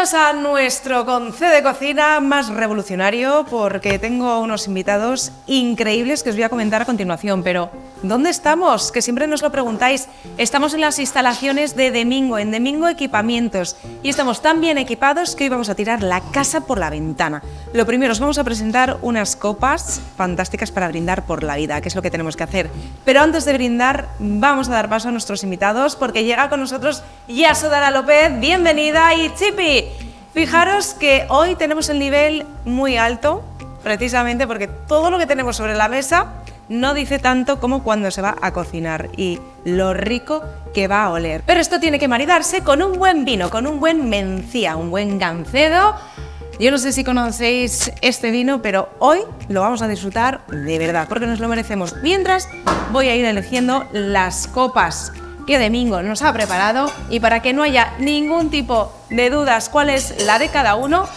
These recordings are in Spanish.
Bienvenidos a nuestro Conce de Cocina más revolucionario porque tengo unos invitados increíbles que os voy a comentar a continuación, pero ¿dónde estamos? Que siempre nos lo preguntáis. Estamos en las instalaciones de Domingo, en Domingo Equipamientos y estamos tan bien equipados que hoy vamos a tirar la casa por la ventana. Lo primero, os vamos a presentar unas copas fantásticas para brindar por la vida, que es lo que tenemos que hacer. Pero antes de brindar, vamos a dar paso a nuestros invitados porque llega con nosotros Yasodara López. Bienvenida y Chipi. Fijaros que hoy tenemos el nivel muy alto, precisamente porque todo lo que tenemos sobre la mesa no dice tanto como cuando se va a cocinar y lo rico que va a oler. Pero esto tiene que maridarse con un buen vino, con un buen mencía, un buen gancedo. Yo no sé si conocéis este vino, pero hoy lo vamos a disfrutar de verdad, porque nos lo merecemos. Mientras voy a ir eligiendo las copas que Domingo nos ha preparado y para que no haya ningún tipo de dudas cuál es la de cada uno,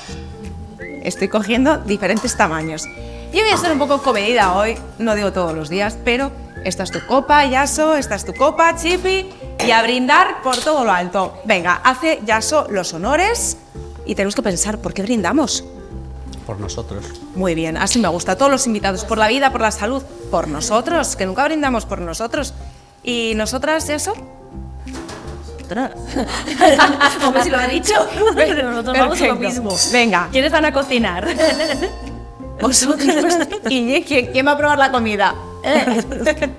estoy cogiendo diferentes tamaños. Yo voy a ser un poco comedida hoy, no digo todos los días, pero esta es tu copa, Yaso, esta es tu copa, Chipi, y a brindar por todo lo alto. Venga, hace Yaso los honores y tenemos que pensar por qué brindamos. Por nosotros. Muy bien, así me gusta. Todos los invitados, por la vida, por la salud, por nosotros, que nunca brindamos por nosotros. ¿Y nosotras eso? Como si lo ha dicho. Pero nosotros vamos a lo mismo. Venga. ¿Quiénes van a cocinar? Vosotros. ¿Y ¿quién, quién va a probar la comida?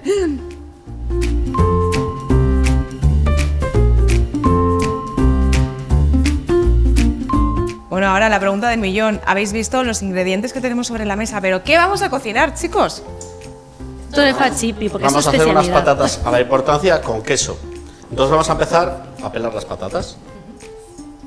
Bueno, ahora la pregunta del millón. Habéis visto los ingredientes que tenemos sobre la mesa, pero ¿qué vamos a cocinar, chicos? Fachipi, porque Vamos es a hacer unas patatas a la importancia con queso. Entonces vamos a empezar a pelar las patatas.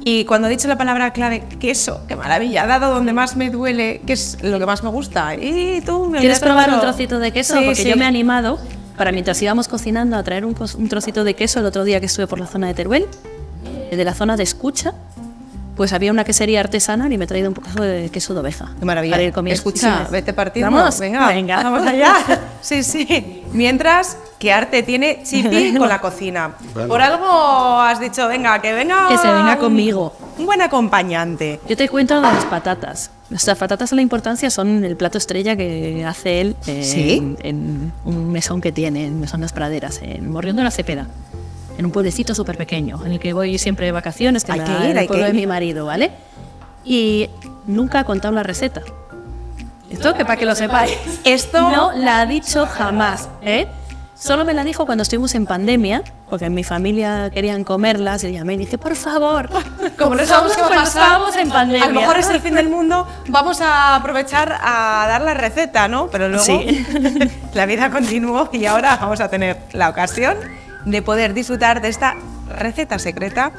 Y cuando he dicho la palabra clave, queso, qué maravilla, ha dado donde más me duele, que es lo que más me gusta. Y tú me ¿Quieres probar un trocito de queso? Sí, porque sí. yo me he animado para mientras íbamos cocinando a traer un, un trocito de queso el otro día que estuve por la zona de Teruel, de la zona de escucha. Pues había una quesería artesanal y me he traído un poco de queso de oveja. Qué maravilla. Para ir comiendo. Escucha, Sí, vete partiendo. ¿Vamos? Venga, Venga. vamos allá. Sí, sí. Mientras, ¿qué arte tiene Chipi con la cocina? Bueno. Por algo has dicho, venga, que venga. Que se venga conmigo. Un buen acompañante. Yo te cuento de las patatas. Nuestras patatas a la importancia son el plato estrella que hace él eh, ¿Sí? en, en un mesón que tiene, en Mesón Las Praderas, en Morrión de la Cepeda. En un pueblecito súper pequeño, en el que voy siempre de vacaciones, que Hay que ir, el hay que pueblo de ir. mi marido, ¿vale? Y nunca ha contado la receta. Esto que para que lo sepáis. Esto- no la ha dicho jamás, ¿eh? Solo me la dijo cuando estuvimos en pandemia, porque en mi familia querían comerlas y llamé y dije, por favor, Como no sabemos qué va a pasar, en pandemia. a lo mejor es el fin del mundo, vamos a aprovechar a dar la receta, ¿no? Pero luego Sí. la vida continuó y ahora vamos a tener la ocasión de poder disfrutar de esta receta secreta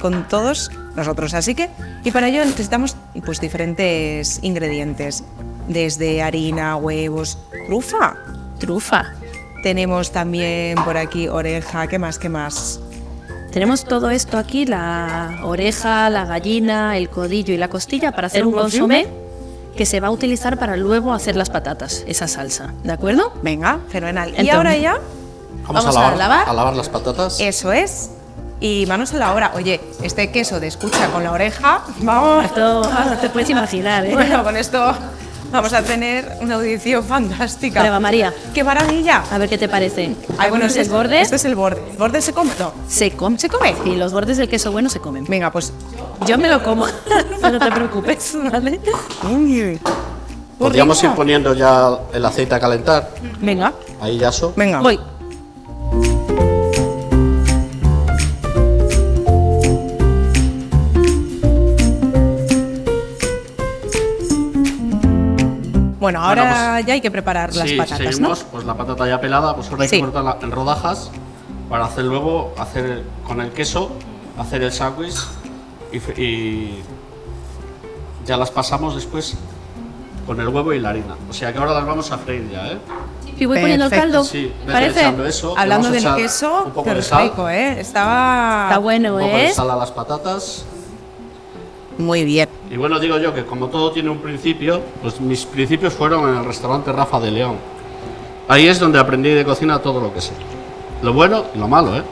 con todos nosotros. Así que, y para ello necesitamos pues diferentes ingredientes, desde harina, huevos, trufa. trufa. Tenemos también por aquí oreja, ¿qué más? ¿Qué más? Tenemos todo esto aquí, la oreja, la gallina, el codillo y la costilla para hacer ¿El un consomé? que se va a utilizar para luego hacer las patatas, esa salsa, ¿de acuerdo? Venga, fenomenal. y ahora ya Vamos, Vamos a, a lavar, lavar. a lavar las patatas. Eso es. Y manos a la obra. Oye, este queso de escucha con la oreja, vamos. Esto no te puedes imaginar, ¿eh? Bueno, con esto vamos a tener una audición fantástica. Prueba, María. ¡Qué maravilla! A ver qué te parece. Ay, bueno, ¿Es el borde? Este es el borde. ¿El borde se come? No. se come. ¿Se come? Sí, los bordes del queso bueno se comen. Venga, pues. Yo me lo como, no te preocupes, ¿vale? Uy. Podríamos ir poniendo ya el aceite a calentar. Venga, Ahí ya so. venga. Voy. Bueno, ahora Bueno, pues- ya hay que preparar las Sí, patatas, seguimos, pues la patata ya pelada, pues ahora hay Sí. que cortarla en rodajas para hacer luego, hacer con el queso, hacer el sándwich y, y ya las pasamos después con el huevo y la harina. O sea que ahora las vamos a freír ya, ¿eh? Y voy poniendo el Perfecto. caldo. Sí, ¿Parece? eso. Hablando del queso, un poco qué de sal, rico, ¿eh? Estaba Está bueno, un poco de ¿eh? sal a las patatas. Muy bien. Y bueno, digo yo que como todo tiene un principio, pues mis principios fueron en el restaurante Rafa de León. Ahí es donde aprendí de cocina todo lo que sé. Lo bueno y lo malo, ¿eh?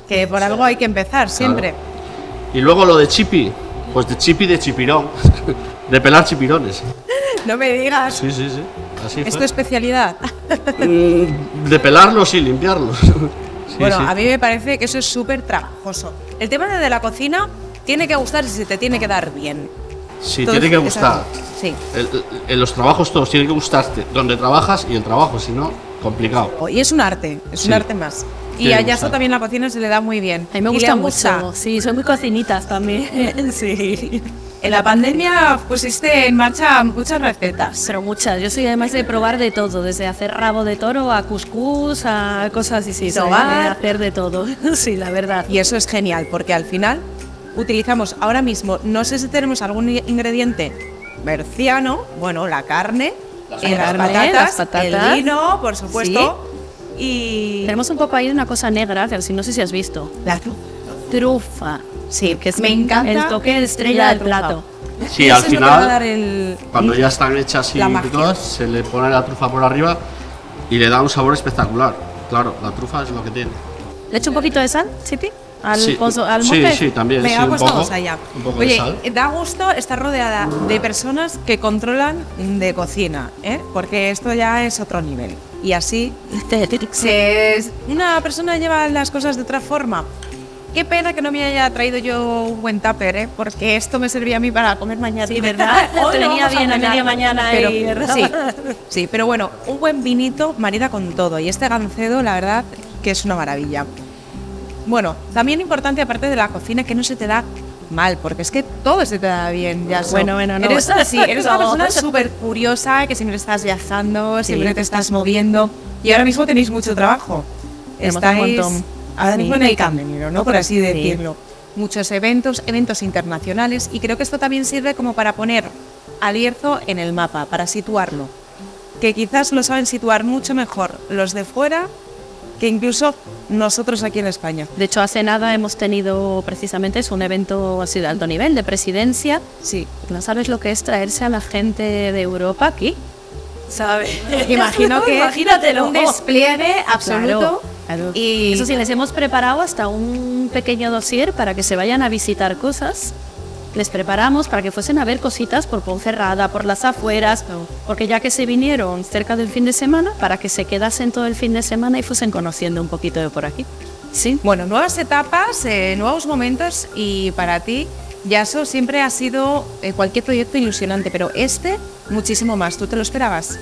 Que por algo hay que empezar siempre. Y luego lo de Chipi, Pues de chipi de chipirón. de pelar chipirones. No me digas. Sí, sí, sí. Así ¿Es tu fue. especialidad? Mm, De pelarlos y limpiarlos. Sí, bueno, sí. a mí me parece que eso es súper trabajoso. El tema de la cocina tiene que gustar y se te tiene que dar bien. Sí, Entonces, tiene que gustar. Sí. El- el- los trabajos todos tienen que gustarte. Donde trabajas y el trabajo, si no, complicado. Y es un arte, es un Sí. arte más. Y a Yaso también la cocina se le da muy bien. A mí me gusta mucho. Sí, soy muy cocinitas también. sí. En la pandemia pusiste en marcha muchas recetas. Pero muchas. Yo soy además de probar de todo, desde hacer rabo de toro a cuscús, a cosas así. Sí, hacer de todo. sí, la verdad. Y eso es genial, porque al final utilizamos ahora mismo, no sé si tenemos algún ingrediente berciano, bueno, la carne, eh, las, carne, patatas, las patatas. el vino, por supuesto, y Tenemos un poco ahí una cosa negra, que no sé si has visto. la Trufa. Sí, que es me encanta el toque la estrella del trufa. plato. Sí, al final, el- cuando ya están hechas y todas, se le pone la trufa por arriba y le da un sabor espectacular. Claro, la trufa es lo que tiene. ¿Le echo un poquito de sal, Chipi? Al, Sí, pozo- al sí, mote? sí, también. Venga, sí, un pues poco, allá. Un poco Oye, de sal. da gusto estar rodeada de personas que controlan de cocina, ¿eh? porque esto ya es otro nivel. Y así, se, una persona lleva las cosas de otra forma. Qué pena que no me haya traído yo un buen tupper, ¿eh? porque esto me servía a mí para comer mañana. Sí, ¿verdad? Hoy Te venía bien a cenar. media mañana Pero, y, sí, sí, pero bueno, un buen vinito marida con todo. Y este gancedo, la verdad, que es una maravilla. Bueno, también importante, aparte de la cocina, que no se te da mal, porque es que todo se te da bien. Ya Bueno, bueno, no. Eres, sí, eres una persona súper curiosa, que siempre estás viajando, siempre Sí. te estás moviendo. Y ahora mismo tenéis mucho trabajo. Tenemos un Estáis montón. ahora Sí. mismo en el camino, ¿no? Por así Sí. decirlo. Muchos eventos, eventos internacionales, y creo que esto también sirve como para poner a Lierzo en el mapa, para situarlo. Que quizás lo saben situar mucho mejor los de fuera que incluso nosotros aquí en España. De hecho, hace nada hemos tenido precisamente es un evento así de alto nivel, de presidencia. Sí. No sabes lo que es traerse a la gente de Europa aquí. ¿Sabes? Imagino que Imagínatelo. un despliegue absoluto. Claro. Y Eso sí, les hemos preparado hasta un pequeño dossier para que se vayan a visitar cosas. Les preparamos para que fuesen a ver cositas por Ponferrada, por las afueras, porque ya que se vinieron cerca del fin de semana, para que se quedasen todo el fin de semana y fuesen conociendo un poquito de por aquí. Sí. Bueno, nuevas etapas, eh, nuevos momentos y para ti, Yaso, siempre ha sido eh, cualquier proyecto ilusionante, pero este muchísimo más. ¿Tú te lo esperabas?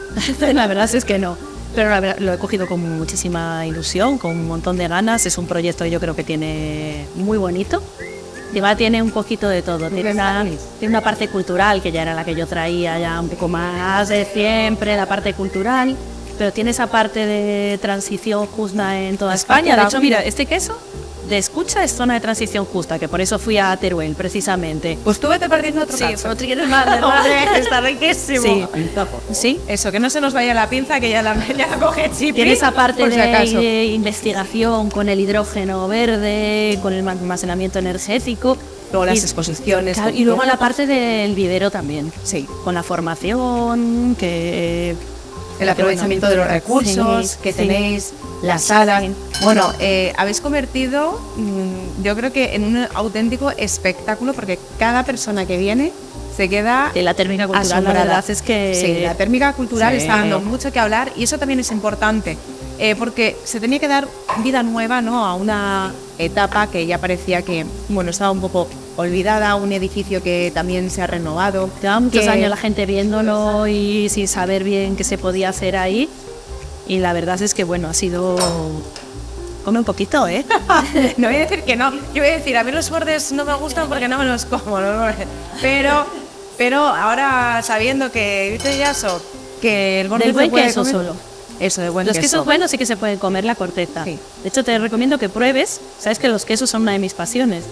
la verdad es que no. Pero la verdad, lo he cogido con muchísima ilusión, con un montón de ganas. Es un proyecto que yo creo que tiene muy bonito. Y va, tiene un poquito de todo. Tiene una, tiene una parte cultural, que ya era la que yo traía ya un poco más de siempre, la parte cultural. Pero tiene esa parte de transición justa en toda España. De hecho, mira, este queso de escucha es zona de transición justa, que por eso fui a Teruel, precisamente. Pues tú vete perdiendo otro Sí, cacho. pero quieres más, ¿verdad? está riquísimo. Sí. Sí, Eso, que no se nos vaya la pinza, que ya la, ya la coge Chipi. Tiene esa parte si de, de investigación con el hidrógeno verde, con el almacenamiento energético. Luego las Y- exposiciones. Claro, y luego la parte del vivero también. Sí. Con la formación, que. El aprovechamiento de los recursos Sí, que sí. tenéis, la sala. Bueno, eh, habéis convertido, mm, yo creo que en un auténtico espectáculo porque cada persona que viene se queda De la térmica cultural, la asombrada. verdad es que. Sí, la térmica cultural Sí. está dando mucho que hablar y eso también es importante. eh, porque se tenía que dar vida nueva ¿no? a una etapa que ya parecía que bueno estaba un poco olvidada, un edificio que también se ha renovado. Llevaba muchos que- años la gente viéndolo y sin saber bien qué se podía hacer ahí. Y la verdad es que, bueno, ha sido. Come un poquito, ¿eh? no voy a decir que no. Yo voy a decir, a mí los bordes no me gustan porque no me los como. ¿no? Pero, pero ahora sabiendo que dice Yaso que el borde Del buen puede queso comer- solo. Eso, de buen Los queso. quesos buenos sí que se pueden comer la corteza. Sí. De hecho, te recomiendo que pruebes. Sabes que los quesos son una de mis pasiones.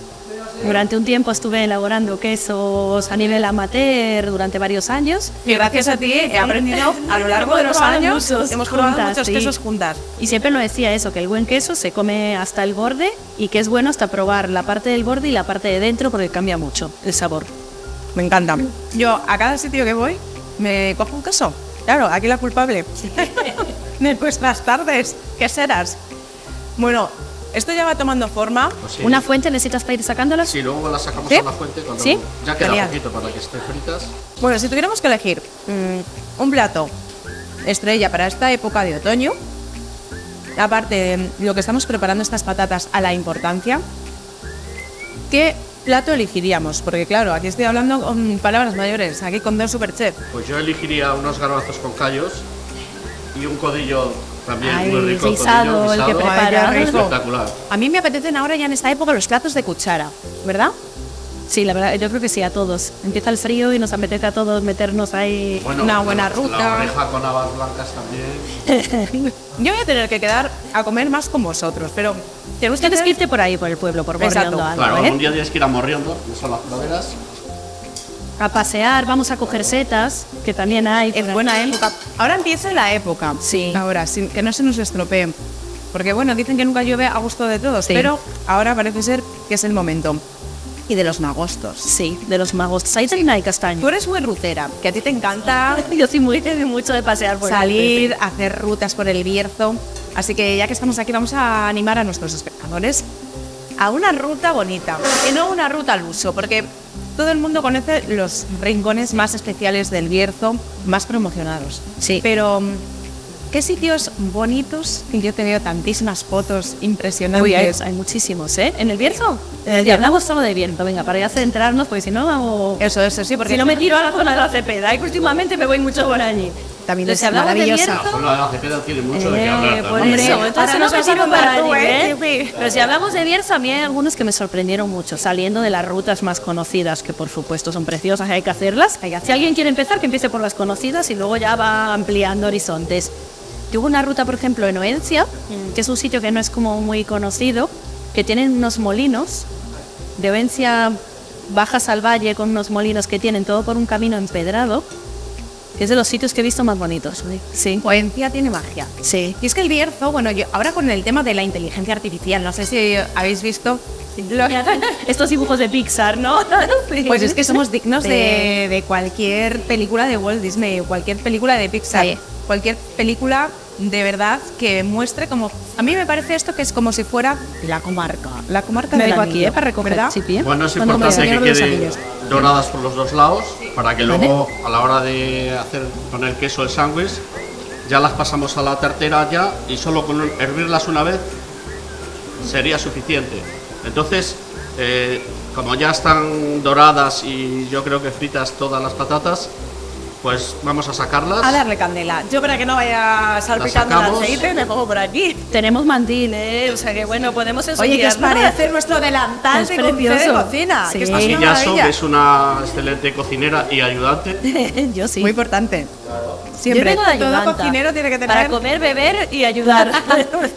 Durante un tiempo estuve elaborando quesos a nivel amateur durante varios años. Y gracias a ti he aprendido a lo largo de los años. muchos hemos probado juntas, muchos sí. quesos juntas. Y siempre lo decía eso, que el buen queso se come hasta el borde y que es bueno hasta probar la parte del borde y la parte de dentro porque cambia mucho el sabor. Me encanta. Yo a cada sitio que voy me cojo un queso. Claro, aquí la culpable. de nuestras tardes. ¿Qué serás? Bueno, Esto ya va tomando forma. Pues sí. ¿Una fuente necesitas para ir sacándolas? Sí, luego las sacamos ¿Sí? a la fuente cuando ¿Sí? ya queda Genial. poquito para que estén fritas. Bueno, si tuviéramos que elegir mm, un plato estrella para esta época de otoño, aparte de lo que estamos preparando estas patatas a la importancia, ¿qué plato elegiríamos? Porque claro, aquí estoy hablando con palabras mayores, aquí con dos superchefs. Pues yo elegiría unos garbanzos con callos y un codillo también Ay, muy rico. el que prepara. Ay. Espectacular. A mí me apetecen ahora ya en esta época los platos de cuchara, ¿verdad? Sí, la verdad, yo creo que sí, a todos. Empieza el frío y nos apetece a todos meternos ahí. Bueno, Una buena la- ruta. La oreja con habas blancas también. Yo voy a tener que quedar a comer más con vosotros, pero tenemos que irte por ahí, por el pueblo, por algo, Claro, ¿eh? algún día tienes que ir a Morriondo, que son las praderas. A pasear, vamos a coger setas, que también hay. Es buena época. Ahora empieza la época. Sí. Ahora, sin, que no se nos estropee. Porque bueno, dicen que nunca llueve a gusto de todos, Sí. pero ahora parece ser que es el momento. Y de los magostos. Sí, de los magos. Saitana y castaño. Tú eres muy rutera, que a ti te encanta Yo soy muy mucho de pasear por el salir, hacer rutas por el Bierzo. Así que ya que estamos aquí, vamos a animar a nuestros espectadores a una ruta bonita. Y no una ruta al uso, porque todo el mundo conoce los rincones más especiales del Bierzo, más promocionados. Sí. Pero, mm, ¿qué sitios bonitos? Yo te veo tantísimas fotos impresionantes. Uy, hay, hay muchísimos, ¿eh? ¿En el Bierzo? Eh, ya hablamos solo de Bierzo, venga, para ya centrarnos, porque si no hago... Eso, eso, sí, porque Si no me tiro a la zona de la Cepeda, y que últimamente me voy mucho por allí. También Entonces, es si hablamos de maravillosa. La Bierzo... zona de la Cepeda tiene mucho de qué Eh, hablar. Hombre, ahora nos para ¿eh? Pero si hablamos de Bierzo, a mí hay algunos que me sorprendieron mucho, saliendo de las rutas más conocidas, que por supuesto son preciosas hay que hacerlas. Si alguien quiere empezar, que empiece por las conocidas y luego ya va ampliando horizontes. Yo hubo una ruta, por ejemplo, en Oencia, que es un sitio que no es como muy conocido, que tienen unos molinos. De Oencia bajas al valle con unos molinos que tienen todo por un camino empedrado, es de los sitios que he visto más bonitos. Sí. Coencia tiene magia. Sí. Y es que el Bierzo, bueno, yo ahora con el tema de la inteligencia artificial, no sé si habéis visto. lo- Estos dibujos de Pixar, ¿no? Pues es que somos dignos Sí. de, de cualquier película de Walt Disney o cualquier película de Pixar. Sí. Cualquier película de verdad que muestre como. A mí me parece esto que es como si fuera la comarca. La comarca Me vengo aquí, ¿eh? Para recoger ¿verdad? chipi, ¿eh? Bueno, es importante que de quede doradas por los dos lados para que luego a la hora de hacer con el queso el sándwich ya las pasamos a la tartera ya y solo con hervirlas una vez sería suficiente. Entonces, eh, como ya están doradas y yo creo que fritas todas las patatas, pues vamos a sacarlas. A darle candela. Yo para que no vaya salpicando el aceite, me pongo por aquí. Tenemos mandil, ¿eh? O sea que bueno, podemos Oye, ¿qué os parece nuestro delantal Es de de cocina? Sí. Que esto es una Yaso, maravilla. que es una excelente cocinera y ayudante. Yo sí. Muy importante. Yo Siempre. vengo de Todo cocinero tiene que tener. Para comer, beber y ayudar.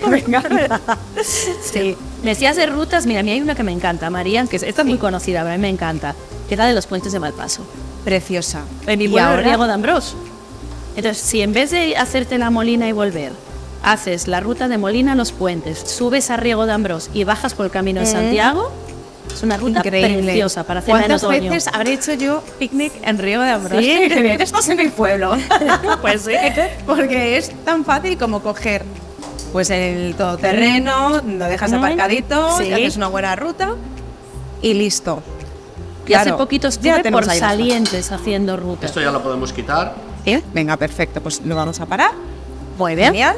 sí. Me decías de rutas, mira, a mí hay una que me encanta, María, que es- esta es muy conocida, pero a mí me encanta, que es la de los puentes de Malpaso. Preciosa. En mi pueblo, ahora- Riego de Ambrós. Entonces, si en vez de hacerte la Molina y volver, haces la ruta de Molina a los puentes, subes a Riego de Ambrós y bajas por el camino de Santiago, es una ruta Increíble. preciosa para hacer en ¿Cuántas otoño. veces habré hecho yo picnic en Río de Ambrós? Sí. Estás en mi pueblo. Pues sí. Porque es tan fácil como coger pues el todoterreno, lo dejas aparcadito, Sí. haces una buena ruta y listo. Y hace poquito estuve por Salientes haciendo rutas. Esto ya lo podemos quitar. ¿Eh? Venga, perfecto, pues lo vamos a parar. Muy bien. Genial.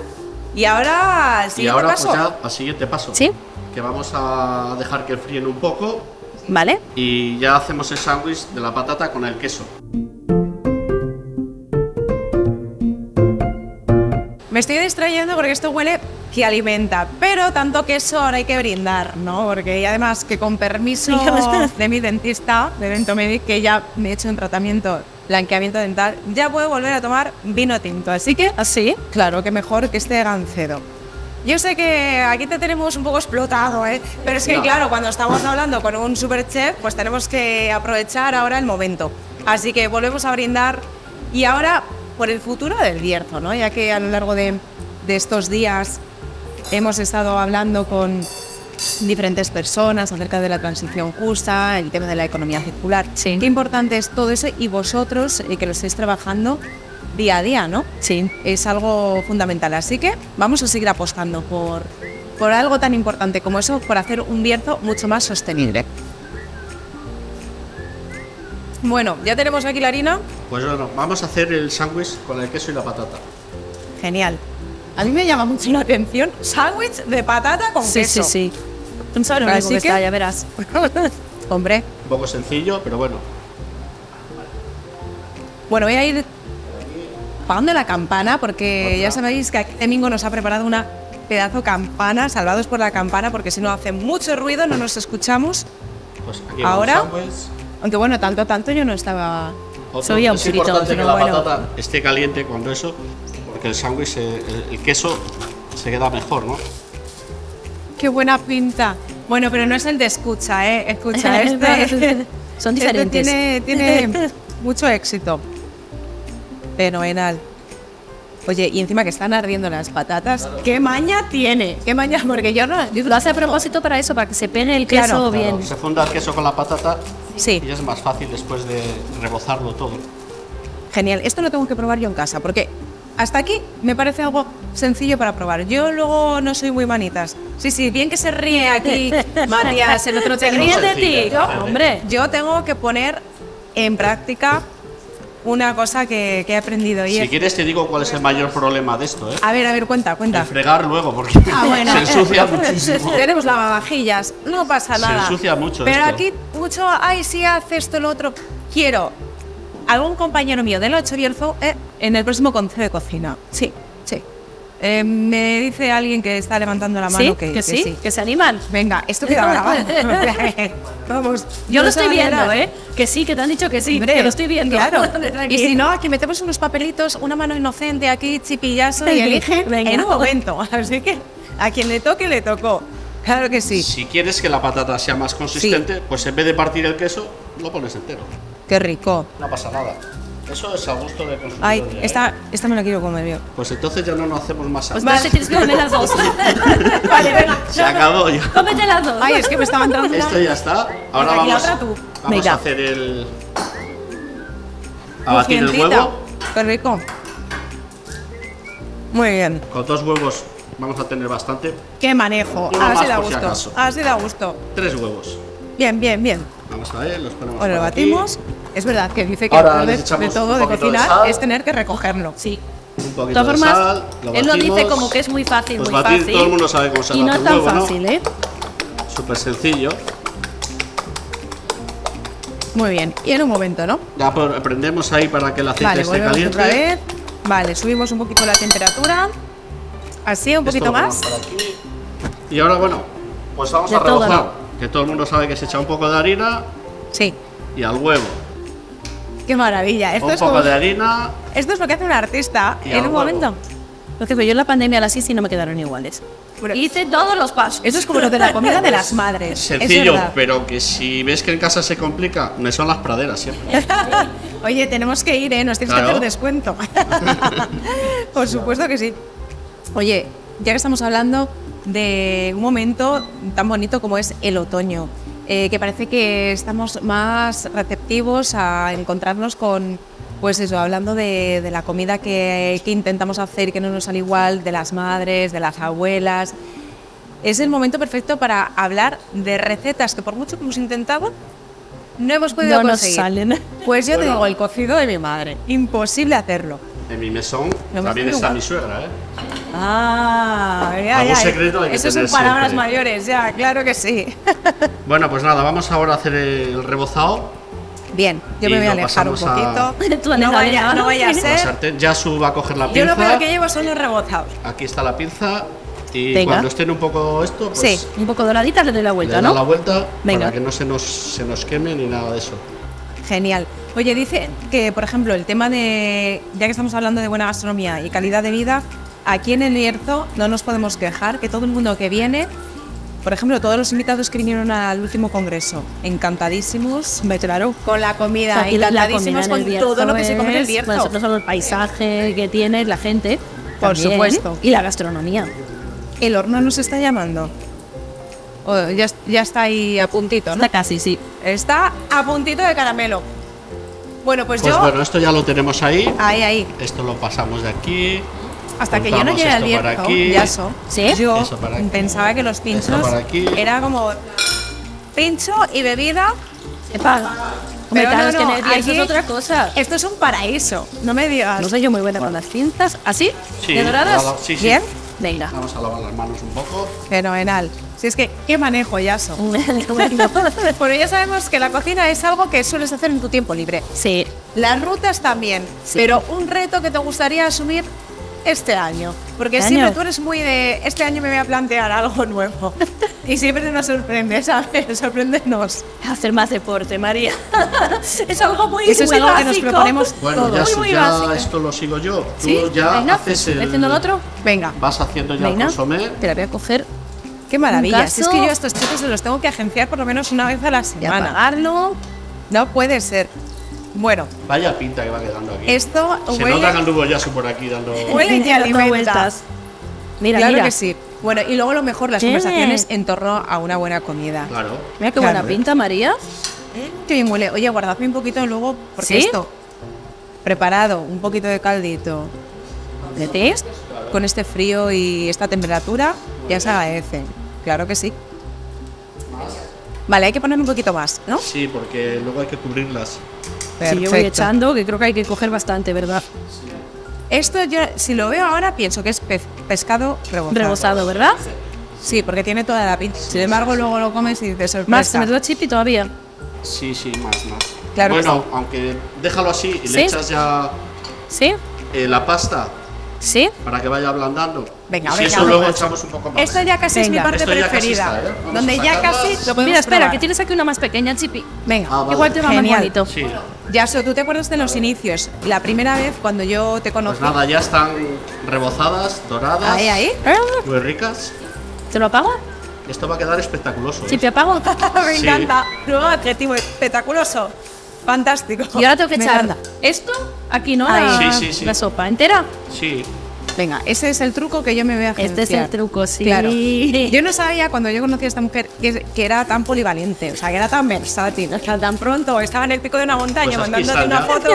Y ahora, Y siguiente ahora paso. pues ya al siguiente paso. Sí. Que vamos a dejar que fríen un poco ¿Vale? y ya hacemos el sándwich de la patata con el queso. Me estoy distrayendo porque esto huele que alimenta, pero tanto queso ahora hay que brindar, ¿no? Porque y además que con permiso de mi dentista, de Dentomedic, que ya me he hecho un tratamiento blanqueamiento dental, ya puedo volver a tomar vino tinto. Así que, ¿Así? claro, que mejor que este gancedo. Yo sé que aquí te tenemos un poco explotado, ¿eh? Pero es que, No. claro, cuando estamos hablando con un super chef, pues tenemos que aprovechar ahora el momento. Así que volvemos a brindar y ahora por el futuro del Bierzo, ¿no? Ya que a lo largo de, de estos días hemos estado hablando con diferentes personas acerca de la transición justa, el tema de la economía circular. Sí. Qué importante es todo eso y vosotros eh, que lo estáis trabajando día a día, ¿no? Sí. es algo fundamental. Así que vamos a seguir apostando por, por algo tan importante como eso, por hacer un Bierzo mucho más sostenible. Bueno, ya tenemos aquí la harina. Pues bueno, vamos a hacer el sándwich con el queso y la patata. Genial. A mí me llama mucho la atención sándwich de patata con Sí, queso. sí, sí. No sabes lo que que- está, ya verás. Hombre, Un poco sencillo, pero bueno. bueno, voy a ir pagando la campana porque ya sabéis que aquí Domingo nos ha preparado una pedazo campana, salvados por la campana, porque si no hace mucho ruido no nos escuchamos. Pues aquí un Ahora, sándwich. Aunque bueno, tanto, tanto yo no estaba... Otro. Soy un es poquito, importante que la bueno. patata esté caliente cuando eso, porque el sándwich, el, el queso se queda mejor, ¿no? ¡Qué buena pinta! Bueno, pero no es el de escucha, ¿eh? Escucha, este... Son este diferentes. tiene, tiene mucho éxito. Fenomenal. Oye, y encima que están ardiendo las patatas, ¿qué maña tiene? ¿Qué maña? Porque yo no... yo- Lo hace a propósito para eso, para que se pegue el queso Claro. bien. Claro, se funda el queso con la patata Sí, y es más fácil después de rebozarlo todo. genial. Esto lo tengo que probar yo en casa, porque hasta aquí me parece algo sencillo para probar. Yo luego no soy muy manitas. Sí, sí, bien que se ríe aquí Matías, el otro ¿Te ríes de ti? No, hombre. Yo tengo que poner en práctica una cosa que, que he aprendido. Y Si es- quieres te digo cuál es el mayor problema de esto, ¿eh? a ver, a ver, cuenta, El cuenta. fregar luego, porque Ah, bueno. se ensucia muchísimo. Tenemos lavavajillas, no pasa Se nada. ensucia mucho Pero esto. aquí mucho, ay, sí, hace esto, lo otro. Quiero algún compañero mío del 8 Bierzo eh, en el próximo consejo de cocina. Sí. Eh, me dice alguien que está levantando la mano ¿Sí? que, ¿Que sí? ¿Que se animan? Venga, esto queda grabado. Vamos. Yo lo estoy viendo. ¿eh? Que sí, que te han dicho que sí, Hombre, que lo estoy viendo. Claro. Y si no, aquí metemos unos papelitos, una mano inocente aquí, chipillazo, y eligen Venga. en un momento. Así que a quien le toque, le tocó. Claro que sí. Si quieres que la patata sea más consistente, pues en vez de partir el queso, lo pones entero. Qué rico. No pasa nada. Eso es a gusto de consumidor. Ay, ya, ¿eh? esta, esta me la quiero comer yo. Pues entonces ya no nos hacemos más Pues entonces tienes que comer las dos. vale, venga. Se acabó ya. Cómete las dos. Ay, es que me estaba entrando Esto ya está. Ahora vamos, otra tú. vamos Venga. a hacer el. A batir el huevo. Qué rico. Muy bien. Con dos huevos vamos a tener bastante. Qué manejo. Uno Así más da si gusto. acaso. Así da gusto. Tres huevos. Bien, bien, bien. Vamos a ver, los ponemos Bueno, lo aquí. Es verdad que dice que Ahora de, todo de cocinar es tener que recogerlo. Sí. Un De poquito todas de formas, sal. Lo él lo dice como que es muy fácil, Pues muy batir, fácil. todo el mundo sabe cómo se Y no es tan huevo, ¿no? fácil, ¿eh? Súper sencillo. Muy bien. Y en un momento, ¿no? Ya por- prendemos ahí para que el aceite Vale, esté caliente. otra vez. Vale, subimos un poquito la temperatura. Así, un Esto poquito más. Y ahora, bueno, pues vamos De a todo. Que todo el mundo sabe que se echa un poco de harina Sí. y al huevo. Qué maravilla. Esto un es, poco como- de harina. esto es lo que hace un artista en un huevo. momento. Por ejemplo, yo en la pandemia las hice y no me quedaron iguales. Bueno, Hice todos los pasos. Esto es como lo de la comida de las madres. Es Sencillo, pero que si ves que en casa se complica, me son las praderas siempre. Oye, tenemos que ir, ¿eh? Nos tienes Claro. que hacer descuento. Por supuesto que sí. Oye, ya que estamos hablando de un momento tan bonito como es el otoño, eh, que parece que estamos más receptivos a encontrarnos con, pues eso, hablando de, de la comida que, que intentamos hacer y que no nos sale igual, de las madres, de las abuelas. Es el momento perfecto para hablar de recetas que por mucho que hemos intentado, no hemos podido No nos conseguir. salen. Pues yo te Bueno. digo, el cocido de mi madre. Imposible hacerlo. En mi mesón también está mi suegra, ¿eh? Ah, ya, ya. secreto hay que Eso son palabras siempre. mayores, ya, claro que sí. Bueno, pues nada, vamos ahora a hacer el rebozado. Bien, yo Y me voy a alejar un a- poquito. Tú no, vaya, no vaya a ser. sartén. Yasu va a coger la Yo pinza. lo peor que llevo son los rebozados. Aquí está la pinza. Y Venga. cuando estén un poco esto, pues Sí. Un poco doraditas le doy la le vuelta, da ¿no? la vuelta Venga. para que no se nos, se nos queme ni nada de eso. Genial. Oye, dice que, por ejemplo, el tema de, ya que estamos hablando de buena gastronomía y calidad de vida, aquí en el Bierzo no nos podemos quejar, que todo el mundo que viene, por ejemplo, todos los invitados que vinieron al último congreso, encantadísimos claro. con la comida, Aquí la, la comida encantadísimos en con el todo lo que se come en el. Bueno, nosotros solo el paisaje que tiene la gente. Por también, supuesto. Y la gastronomía. El horno nos está llamando. Oh, ya, ya está ahí a puntito, ¿no? Está casi, sí. Está a puntito de caramelo. Bueno, pues, Pues yo. bueno, esto ya lo tenemos ahí. Ahí, ahí. Esto lo pasamos de aquí. Hasta que yo no llegué al viejo, aquí. yaso, ¿Sí? yo Eso para aquí. pensaba que los pinchos para aquí. era como pincho y bebida. Se paga. Pero no, que no, eso aquí- es otra cosa. Esto es un paraíso, no me digas. No soy yo muy buena con las cintas. ¿Así? Sí, ¿De doradas? sí, sí. ¿Bien? Venga. Vamos a lavar las manos un poco. Fenomenal. Si es que, ¿qué manejo, Yaso? Bueno, ya sabemos que la cocina es algo que sueles hacer en tu tiempo libre. sí. Las rutas también, Sí. pero un reto que te gustaría asumir este año. Porque ¿Este siempre año? tú eres muy de, este año me voy a plantear algo nuevo. y siempre nos sorprende, ¿sabes? Sorpréndenos. Hacer más deporte, María. es algo muy Eso es algo que nos básico. proponemos Bueno, todos. ya, Muy, muy ya básico. esto lo sigo yo. Tú ¿Sí? ya Venga, haces el. haciendo lo otro. Venga, Vas haciendo ya Venga. el consomé. Te la voy a coger qué maravilla. Si es que yo a estos chicos se los tengo que agenciar por lo menos una vez a la y semana. apagarlo. No puede ser. Bueno, Vaya pinta que va quedando aquí. esto Se huele, nota que anduvo Yasu por aquí dando. huele y te alimenta. vueltas. Mira, claro mira. que sí. Bueno, y luego lo mejor, las ¿Qué? conversaciones en torno a una buena comida. Claro. Mira qué Claro. buena pinta, María. Qué bien huele. Oye, guardadme un poquito luego, porque ¿Sí? esto, preparado, un poquito de caldito, ¿De té? con este frío y esta temperatura, ya se agradece. Claro que sí. Vale, hay que ponerme un poquito más, ¿no? Sí, porque luego hay que cubrirlas. Si yo voy echando, que creo que hay que coger bastante, ¿verdad? Esto yo, si lo veo ahora, pienso que es pez- pescado rebozado. Rebosado, ¿verdad? Sí, porque tiene toda la pinta. Sin embargo, luego lo comes y dices sorpresa. Más, me da chipi todavía. Sí, sí, más, más. Claro que bueno, sí. aunque déjalo así y ¿Sí? le echas ya ¿Sí? eh, la pasta ¿Sí? para que vaya ablandando. Venga, si venga, eso luego venga. echamos un poco más. Esto ya casi es mi Venga. parte Esto ya preferida. está, ¿eh? Donde ya casi lo Mira, espera, probar. que tienes aquí una más pequeña, chipi. Venga, Ah, vale. Igual te va Genial. más bonito. Sí. Yaso, ¿tú te acuerdas de los inicios? La primera vez cuando yo te conocí. Pues nada, ya están rebozadas, doradas. Ahí, ahí. Muy ricas. ¿Te lo apago? Esto va a quedar espectaculoso. ¿eh? ¿Chipi apago? Me Sí. encanta. Nuevo adjetivo espectaculoso. Fantástico. Y ahora tengo que Me echar encanta. esto aquí, ¿no? Ahí. La, Sí, sí, sí. la sopa entera. Sí. Venga, ese es el truco que yo me voy a Este es el agenciar. truco, sí. Claro. Yo no sabía cuando yo conocí a esta mujer que, que era tan polivalente, o sea, que era tan versátil. O sea, tan pronto estaba en el pico de una montaña Pues mandándote una foto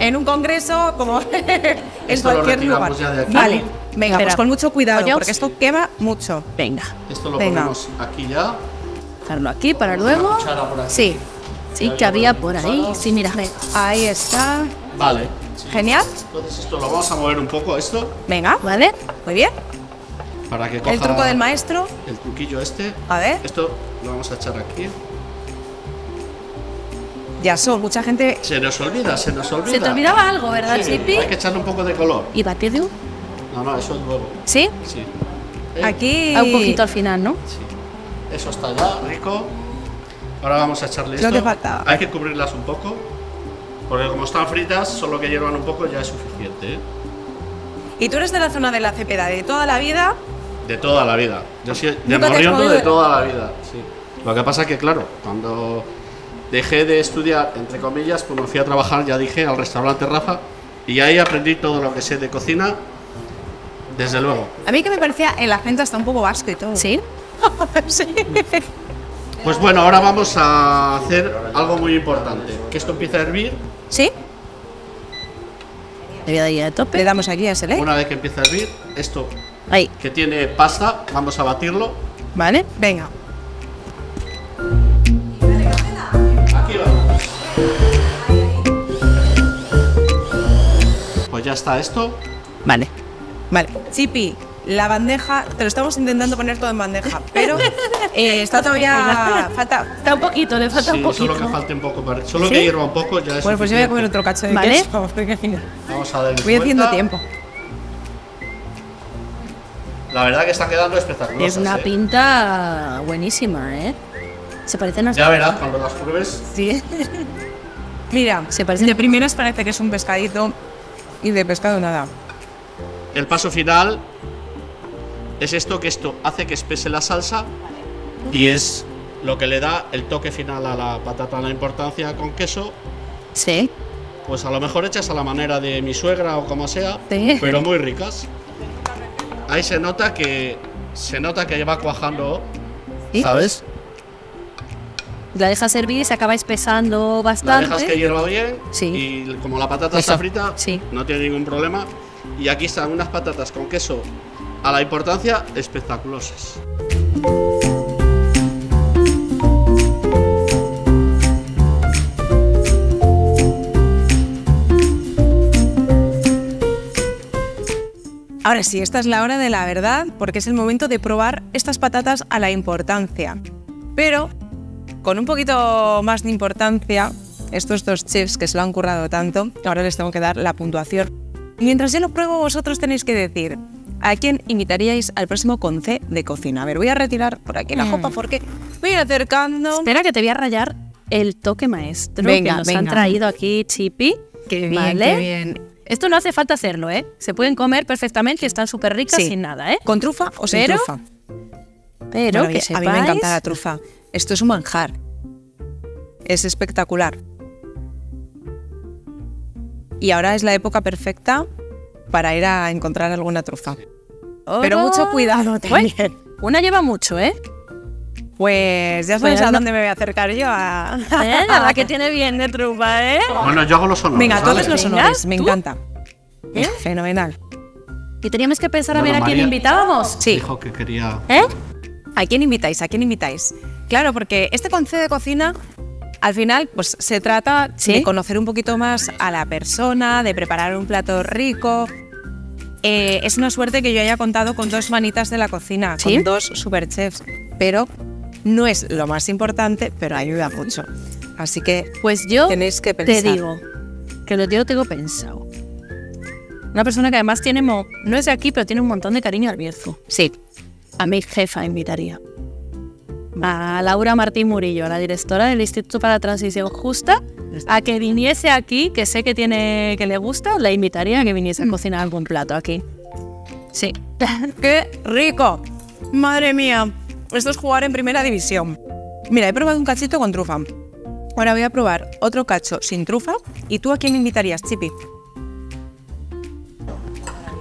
en un congreso, como en cualquier lugar. retiramos ya de aquí. Vale, venga, Espera. pues con mucho cuidado, Oye, porque esto quema mucho. Venga, Esto lo Venga. ponemos aquí ya. dejarlo aquí para luego. Cuchara por aquí. Sí, Sí, que había por ahí. Sí, mira. ahí está. Vale. Genial. Entonces esto lo vamos a mover un poco, esto, Venga, ¿Vale? muy bien. para que coja El truco del maestro. el truquillo este. A ver. Esto lo vamos a echar aquí. Ya son, mucha gente. Se nos olvida, se nos olvida. Se te olvidaba algo, ¿verdad, Sí, Chipi? Hay que echarle un poco de color. ¿Y batirlo? No, no, eso es luego. ¿Sí? Sí. Eh, Aquí. A un poquito al final, ¿no? Sí. Eso está ya, rico. Ahora vamos a echarle Lo esto. que faltaba. Hay que cubrirlas un poco. Porque como están fritas, solo que hiervan un poco ya es suficiente. ¿eh? Y tú eres de la zona de la Cepeda de toda la vida. De toda la vida. Yo sí, de ¿Nunca te has morriendo comido de toda la vida. Sí. Lo que pasa es que, claro, cuando dejé de estudiar, entre comillas, pues me fui a trabajar, ya dije, al restaurante Rafa. Y ahí aprendí todo lo que sé de cocina. Desde luego. A mí que me parecía el acento hasta un poco vasco y todo. ¿Sí? sí. Pues bueno, ahora vamos a hacer algo muy importante. Que esto empiece a hervir. ¿Sí? Le voy a dar ya de Le tope. damos aquí a select. Una vez que empiece a hervir, esto Ahí. que tiene pasta, vamos a batirlo. ¿Vale? Venga. Aquí vamos. Pues ya está esto. Vale. Vale. Chipi, la bandeja. Te lo estamos intentando poner todo en bandeja, pero eh, está todavía. Falta. Está un poquito, le falta Sí, un poquito. solo que falte un poco. para- Solo ¿Sí? que hierva un poco ya es Bueno, pues yo voy a comer otro cacho de Vale. queso. porque Vamos a darle Voy haciendo tiempo. La verdad que está quedando espectacular. Es una pinta buenísima, ¿eh? Se parecen a... Ya verás cuando las pruebes. Sí. Mira, Se parece- de primeras parece que es un pescadito y de pescado nada. El paso final es esto que esto hace que espese la salsa y es lo que le da el toque final a la patata, la importancia con queso. Sí. Pues a lo mejor hechas a la manera de mi suegra o como sea, Sí. pero muy ricas. Ahí se nota que se nota que va cuajando, ¿Sí? ¿sabes? La dejas servir y se acaba espesando La bastante. dejas que hierva bien Sí. y como la patata Eso, está frita, sí. no tiene ningún problema. Y aquí están unas patatas con queso a la importancia espectaculosas. Ahora sí, esta es la hora de la verdad, porque es el momento de probar estas patatas a la importancia. Pero, con un poquito más de importancia, estos dos chefs que se lo han currado tanto, ahora les tengo que dar la puntuación. Mientras yo lo pruebo, vosotros tenéis que decir a quién invitaríais al próximo conce de cocina. A ver, voy a retirar por aquí la Mm. copa porque voy a ir acercando. Espera que te voy a rayar el toque maestro Venga, que nos han traído aquí, Chipi. Qué bien, ¿vale? qué bien. Esto no hace falta hacerlo, ¿eh? Se pueden comer perfectamente y están súper ricas Sí. sin nada, ¿eh? ¿Con trufa o sin Pero- trufa? Pero que. A mí me encanta la trufa. Esto es un manjar. Es espectacular. Y ahora es la época perfecta para ir a encontrar alguna trufa. Pero mucho cuidado también. una lleva mucho, ¿eh? Pues ya sabes Pues a dónde me voy a acercar yo. A... ¿Eh? La que tiene bien de trufa, ¿eh? Bueno, yo hago los honores. Venga, ¿vale? todos los honores. Me ¿tú? encanta. ¿Eh? Fenomenal. Y teníamos que pensar a ver a quién invitábamos. Sí. Dijo que quería. ¿Eh? ¿A quién invitáis? ¿A quién invitáis? Claro, porque este conce de cocina, al final, pues se trata Sí. de conocer un poquito más a la persona, de preparar un plato rico. Eh, es una suerte que yo haya contado con dos manitas de la cocina, ¿Sí? con dos superchefs, pero no es lo más importante, pero ayuda mucho. Así que Pues yo Tenéis que te pensar. digo que lo yo tengo pensado. Una persona que además tiene, no es de aquí, pero tiene un montón de cariño al Bierzo. sí, A mi jefa invitaría. A Laura Martín Murillo, la directora del Instituto para la Transición Justa, a que viniese aquí, que sé que tiene que le gusta, la invitaría a que viniese a cocinar algún plato aquí. Sí. ¡Qué rico! Madre mía, esto es jugar en primera división. Mira, he probado un cachito con trufa. Ahora voy a probar otro cacho sin trufa. ¿Y tú a quién invitarías, Chipi?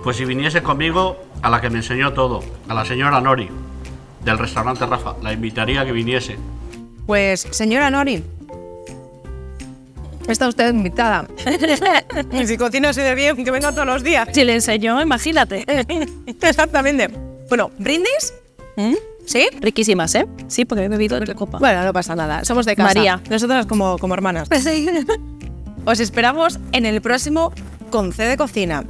Pues si viniese conmigo, a la que me enseñó todo, a la señora Nori, del restaurante Rafa, la invitaría a que viniese. Pues, señora Nori, está usted invitada. Y si cocina así de bien, que venga todos los días. Si le enseñó, imagínate. Exactamente. Bueno, ¿brindis? ¿Mm? ¿Sí? Riquísimas, ¿eh? Sí, porque he bebido de copa. Bueno, no pasa nada. Somos de casa. María. Nosotras como, como hermanas. Os esperamos en el próximo Conce de Cocina.